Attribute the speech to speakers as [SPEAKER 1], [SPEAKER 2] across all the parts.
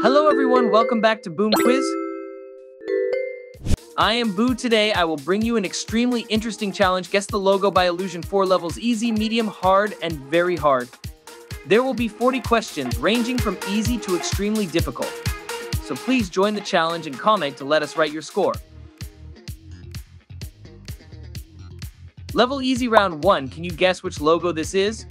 [SPEAKER 1] Hello everyone, welcome back to Boom Quiz. I am Boo today. I will bring you an extremely interesting challenge. Guess the logo by Illusion 4 levels easy, medium, hard, and very hard. There will be 40 questions ranging from easy to extremely difficult. So please join the challenge and comment to let us write your score. Level easy round 1. Can you guess which logo this is?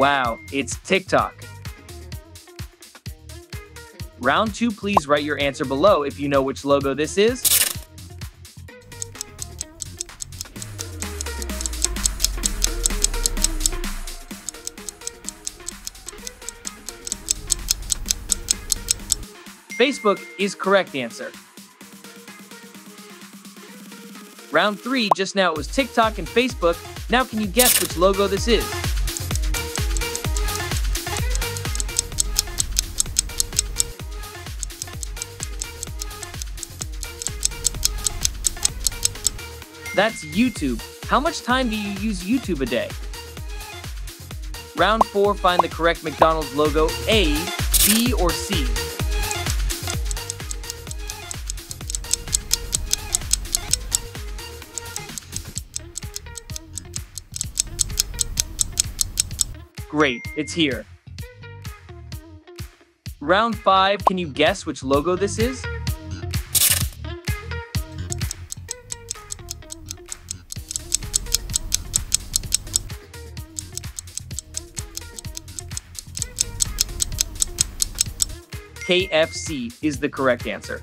[SPEAKER 1] Wow, it's TikTok. Round two, please write your answer below if you know which logo this is. Facebook is correct answer. Round three, just now it was TikTok and Facebook. Now can you guess which logo this is? That's YouTube. How much time do you use YouTube a day? Round 4, find the correct McDonald's logo, A, B, or C. Great, it's here. Round 5, can you guess which logo this is? KFC is the correct answer.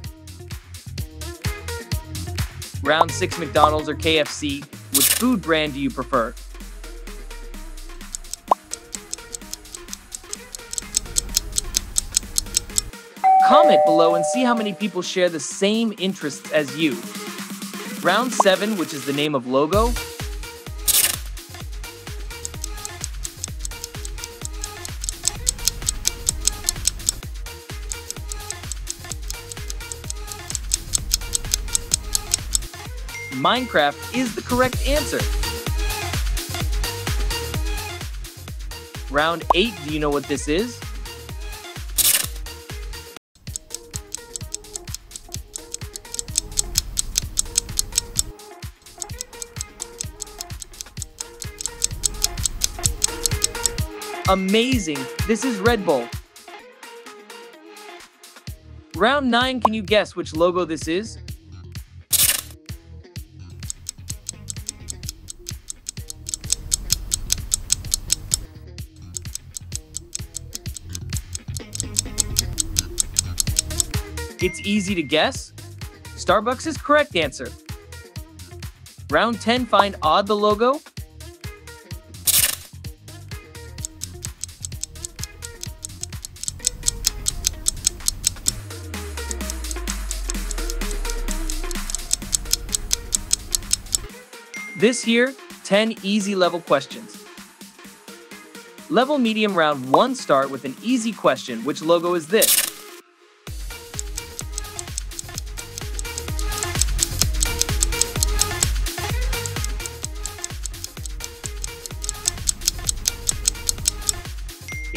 [SPEAKER 1] Round 6 McDonald's or KFC, which food brand do you prefer? Comment below and see how many people share the same interests as you. Round 7, which is the name of logo, Minecraft is the correct answer. Round 8, do you know what this is? Amazing! This is Red Bull. Round 9, can you guess which logo this is? It's easy to guess. Starbucks is correct answer. Round 10, find odd the logo. This here, 10 easy level questions. Level medium round 1 start with an easy question. Which logo is this?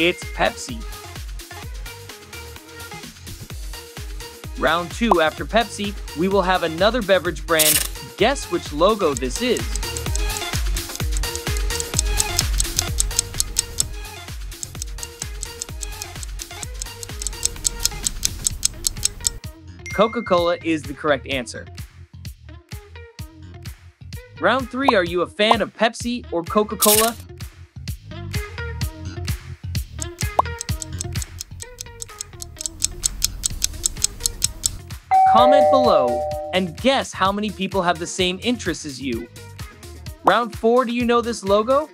[SPEAKER 1] It's Pepsi. Round two, after Pepsi, we will have another beverage brand. Guess which logo this is. Coca-Cola is the correct answer. Round three, are you a fan of Pepsi or Coca-Cola? Comment below and guess how many people have the same interests as you. Round 4, do you know this logo?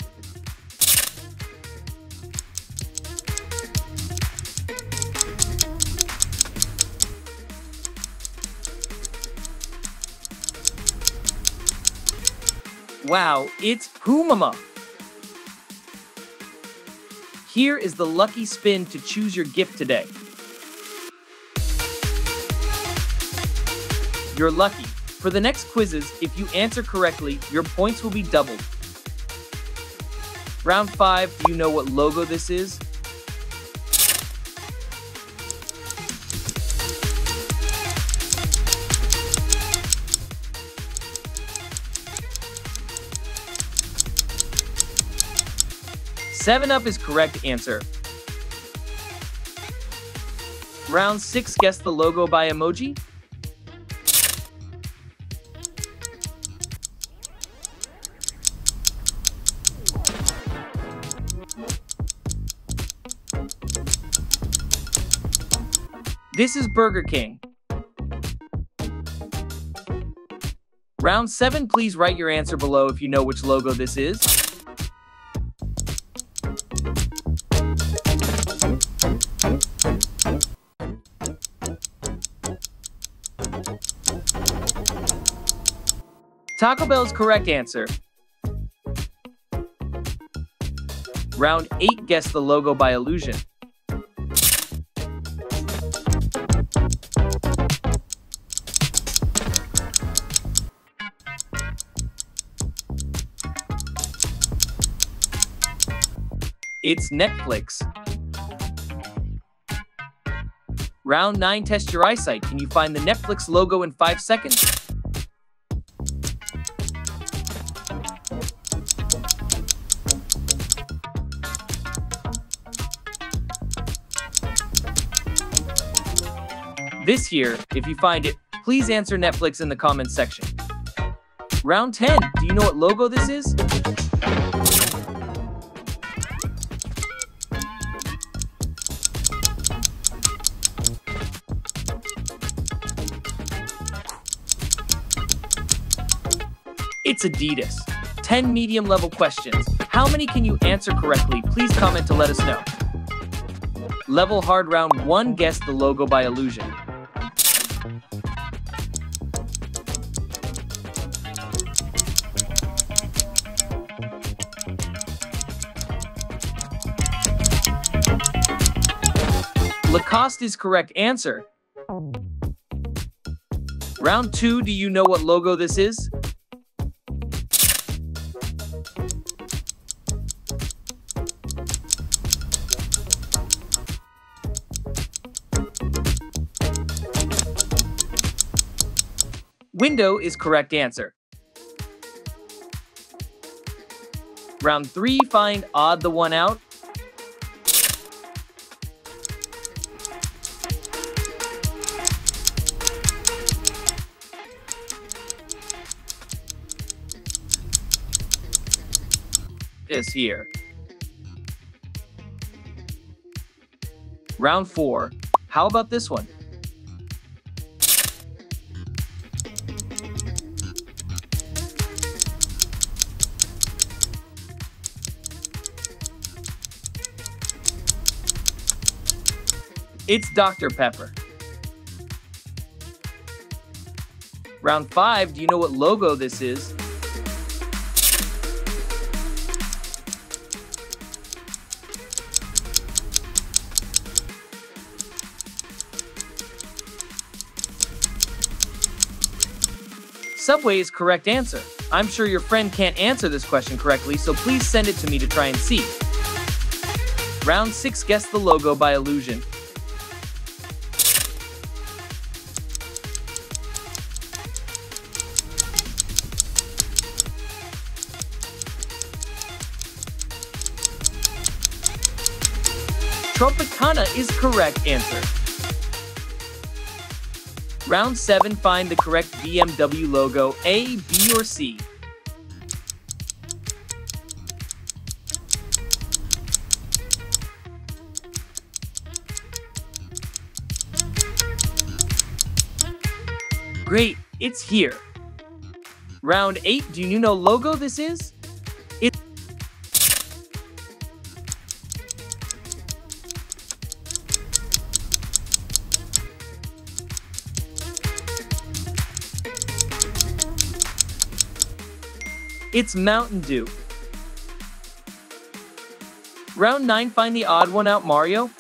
[SPEAKER 1] Wow, it's Pumama. Here is the lucky spin to choose your gift today. You're lucky. For the next quizzes, if you answer correctly, your points will be doubled. Round 5, do you know what logo this is? Seven Up is correct answer. Round 6, guess the logo by emoji? This is Burger King. Round 7, please write your answer below if you know which logo this is. Taco Bell's correct answer. Round 8, guess the logo by illusion. It's Netflix. Round 9, test your eyesight. Can you find the Netflix logo in 5 seconds? This year, if you find it, please answer Netflix in the comments section. Round 10, do you know what logo this is? It's Adidas. 10 medium level questions. How many can you answer correctly? Please comment to let us know. Level hard round 1 guess the logo by illusion. Lacoste is correct answer. Round 2, do you know what logo this is? Window is correct answer. Round 3, find odd the one out. Is here. Round 4. How about this one? It's Dr. Pepper. Round 5, do you know what logo this is? Subway is correct answer. I'm sure your friend can't answer this question correctly, so please send it to me to try and see. Round 6, guess the logo by illusion. Tropicana is correct answer. Round 7, find the correct BMW logo, A, B, or C. Great, it's here. Round 8, do you know logo this is? It's Mountain Dew. Round 9, find the odd one out, Mario.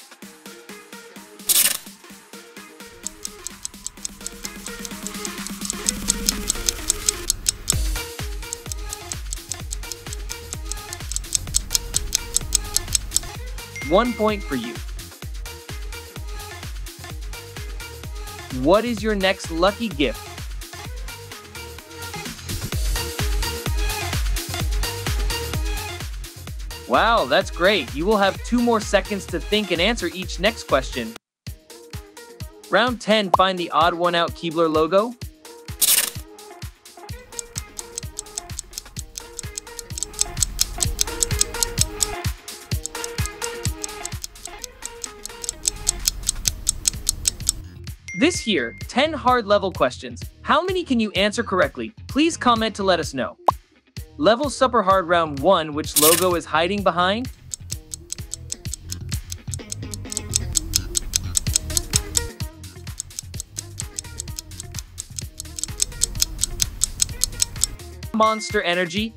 [SPEAKER 1] One point for you. What is your next lucky gift? Wow, that's great. You will have two more seconds to think and answer each next question. Round 10, find the odd one out Keebler logo. This here, 10 hard level questions. How many can you answer correctly? Please comment to let us know. Level Super Hard Round 1, which logo is hiding behind? Monster Energy.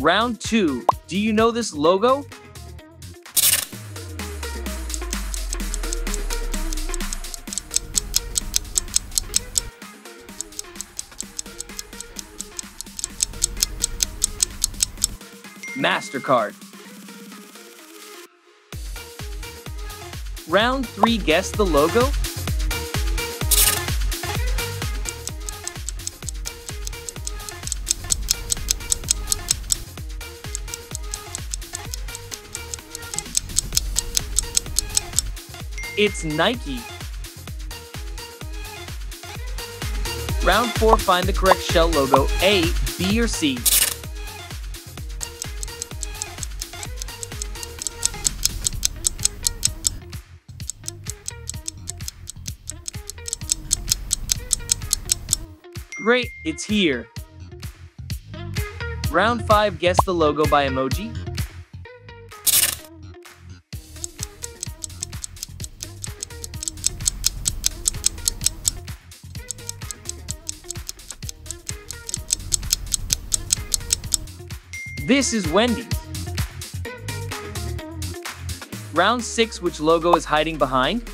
[SPEAKER 1] Round 2. Do you know this logo? MasterCard. Round 3, guess the logo? It's Nike. Round 4, find the correct shell logo, A, B, or C. Great, it's here. Round 5, guess the logo by emoji. This is Wendy's. Round 6, which logo is hiding behind?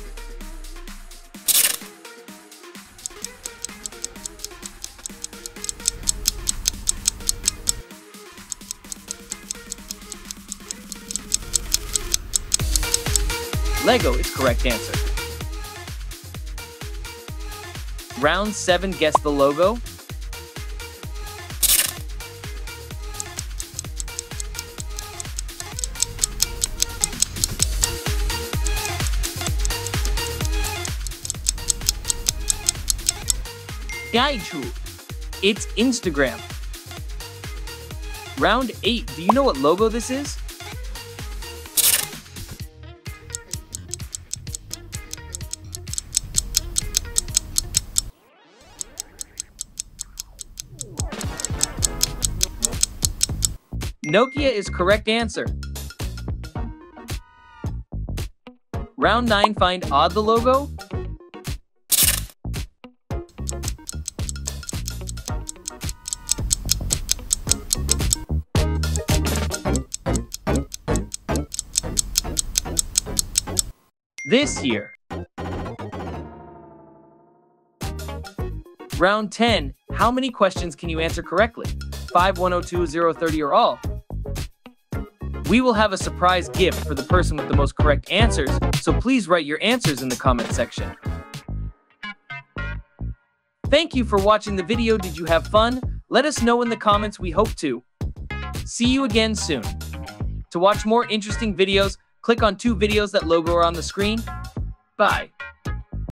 [SPEAKER 1] Lego is correct answer. Round 7, guess the logo. Gaiju. It's Instagram. Round 8, do you know what logo this is? Nokia is correct answer. Round 9, find odd the logo. This year. Round 10, how many questions can you answer correctly? 5, 102, 0, 30, or all? We will have a surprise gift for the person with the most correct answers, so please write your answers in the comment section. Thank you for watching the video. Did you have fun? Let us know in the comments. We hope to. See you again soon. To watch more interesting videos, click on two videos that logo are on the screen. Bye.